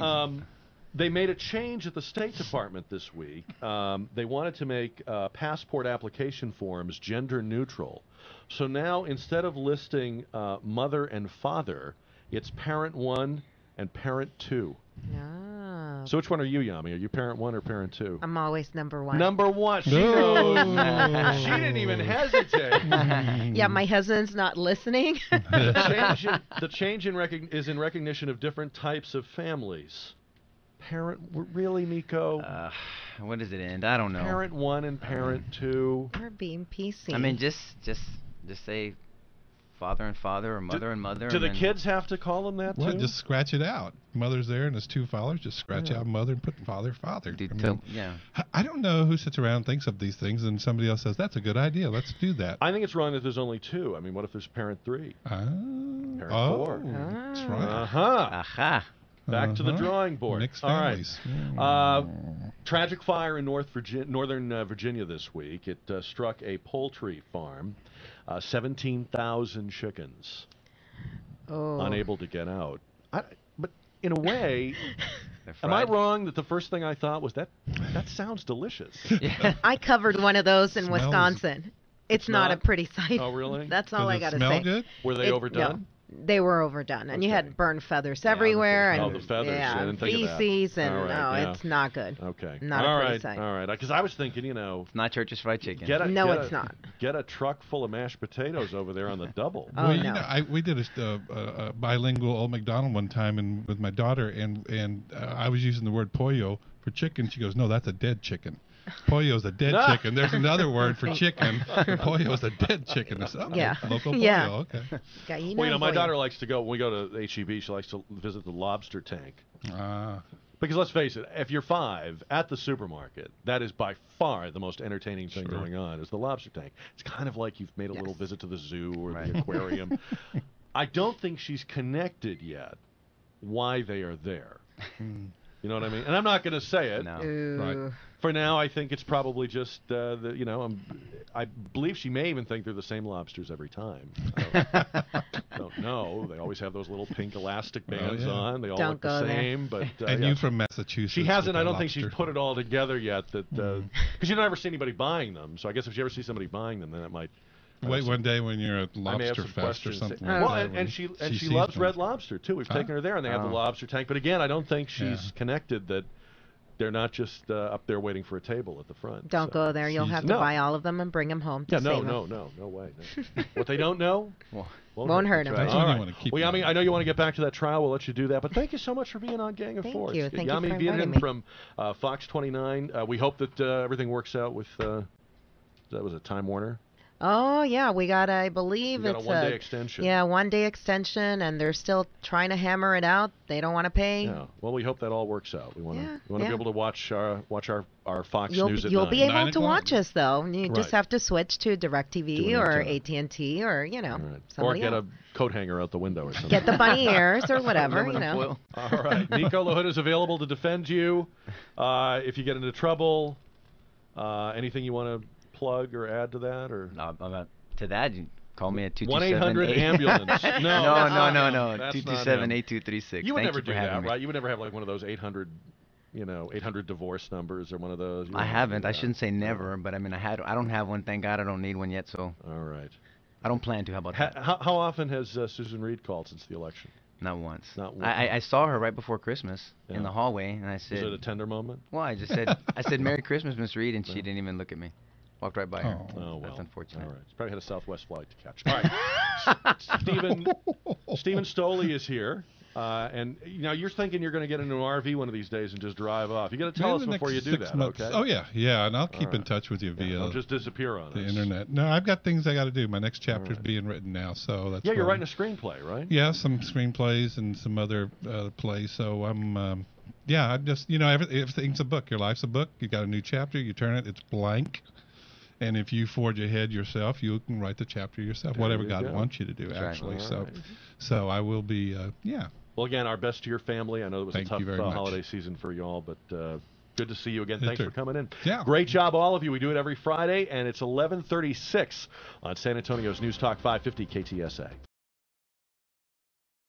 Um, they made a change at the State Department this week. Um, they wanted to make uh, passport application forms gender neutral. So now instead of listing uh, mother and father, it's parent one and parent two. Ah. So which one are you, Yami? Are you parent one or parent two? I'm always number one. Number one. She, knows. she didn't even hesitate. yeah, my husband's not listening. the change, in, the change in recog- is in recognition of different types of families. Parent, w- really, Nico? Uh, what does it end? I don't know. parent one and parent two. We're being PC. I mean, just just just say father and father or mother and mother. Do and the then- kids have to call them that What? too? Just scratch it out. Mother's there and there's two fathers. Just scratch Yeah. out mother and put father, father. Do I mean, tell- yeah. I- I don't know who sits around and thinks of these things, and somebody else says that's a good idea. Let's do that. I think it's wrong that there's only two. I mean, what if there's parent three? Ah, Parent oh, four. that's Ah. right. Uh huh. Aha. Back to the Uh-huh. drawing board. Mixed All right. families. Uh, tragic fire in North Virginia, northern uh, Virginia this week. It uh, struck a poultry farm. Uh, 17,000 chickens oh. unable to get out. I, but in a way, am I wrong that the first thing I thought was that that sounds delicious? Yeah. I covered one of those in Smells- Wisconsin. It's, It's not, not? a pretty sight. Oh, really? That's all Does I gotta smell say. good? Were they It- overdone? They were overdone, and you had burned feathers Yeah, everywhere, the and Oh, the feathers. yeah, I didn't think of that. feces, and All right, no, yeah. it's not good. Okay. Not a all pretty right. sight. All right. Because I was thinking, you know, It's not Church's fried chicken. get a No, get it's a- not. Get a truck full of mashed potatoes over there on the double. Oh, well, you no. know, I, we did a, st- uh, uh, a bilingual Old McDonald one time and with my daughter, and and uh, I was using the word pollo for chicken. She goes, "No, that's a dead chicken. Pollo's a dead chicken. There's another word for chicken. Pollo's a dead chicken." I said, "Oh, Yeah. local pollo. Yeah. Okay. Yeah, you know, Well, you know, my boy. daughter likes to go when we go to HEB. She likes to visit the lobster tank Ah, because let's face it, if you're five at the supermarket, that is by far the most entertaining thing Sure. going on is the lobster tank. It's kind of like you've made a little visit to the zoo or Right. the aquarium. I don't think she's connected yet why they are there. You know what I mean? And I'm not going to say it. No. Ooh. For now, I think it's probably just uh, the you know I'm, I believe she may even think they're the same lobsters every time. I don't, don't know. They always have those little pink elastic bands yeah. on. They all Don't look the go there. same. But uh, and yeah. you from Massachusetts? she hasn't. I don't think she's put it all together yet. That because you don't ever see anybody buying them. So I guess if you ever see somebody buying them, then it might. I Wait one day when you're at some- I may have Lobster Fest or questions. something. well, like that and, and she and she sees loves them. Red Lobster too. We've Huh? taken her there, and they have the Oh. lobster tank. But again, I don't think she's Yeah. connected that they're not just uh, up there waiting for a table at the front. Don't so. go there. You'll have to No. buy all of them and bring them home. To Yeah, no, save 'em. no, no, no way. no. what they don't know Well, Won't hurt 'em. That's All when you right. wanna well. Yami, I know you want to get back to that trial. We'll let you do that. But thank you so much for being on Gang of Thank Four. you. It's Thank you Yami for Vietnam inviting me. from uh, Fox 29. Uh, we hope that uh, everything works out with. Uh, that was a Time Warner. Oh yeah, we got. I believe You got a it's one-day extension. Yeah, one day extension, and they're still trying to hammer it out. They don't want to pay. Yeah. Well, we hope that all works out. We want to. Yeah, we want to yeah. be able to watch our watch our our Fox You'll News at you'll nine. be able Nine to watch us though. You Right. just have to switch to Do DirecTV or. AT and T or you know All right. Or get else. a coat hanger out the window or something. Get the bunny ears or whatever. you know. All right. Nico LaHood is available to defend you uh, if you get into trouble. Uh, anything you want to plug or add to that, or no, about to that, you call me at two two one seven eight hundred ambulance? No, No, that's no, not no, him. no. That's Two two not seven him. eight two three six. You would Thank never you do for that, having me. right? You would never have like one of those eight hundred, you know, eight hundred divorce numbers or one of those. I haven't. I shouldn't say never, but I mean, I had. I don't have one. Thank God, I don't need one yet. So All right. I don't plan to. How about Ha- that? how, how often has uh, Susan Reed called since the election? Not once. Not I, I, I saw her right before Christmas Yeah. in the hallway, and I Is said, it a tender moment? "Well, I just said, I said Merry Christmas, Miss Reed," and she didn't even look at me. Walked right by her. Oh. Oh well. That's unfortunate. All right. He's probably had a Southwest flight to catch. All right. Steven Steven Stoli is here. Uh, and you know you're thinking you're going to get into an RV one of these days and just drive off. You got to tell Maybe us before you do that, months. okay? Oh yeah, yeah, and I'll keep All in touch with you Yeah, via don't just disappear on the us. internet. No, I've got things I got to do. My next chapter's right. being written now, so that's. Yeah, you're writing I'm- a screenplay, right? Yeah, some screenplays and some other uh, plays. So I'm, um, yeah, I'm just you know everything's a book. Your life's a book. You got a new chapter. You turn it. It's blank. And if you forge ahead yourself, you can write the chapter yourself. There whatever you God go. wants you to do, That's right. actually. All so, right. so I will be. Uh, yeah. Well, again, our best to your family. I know it was Thank a tough uh, holiday season for y'all, but uh, good to see you again. You Thanks too. for coming in. Yeah. Great job, all of you. We do it every Friday, and it's 11:36 on San Antonio's News Talk 550 KTSA.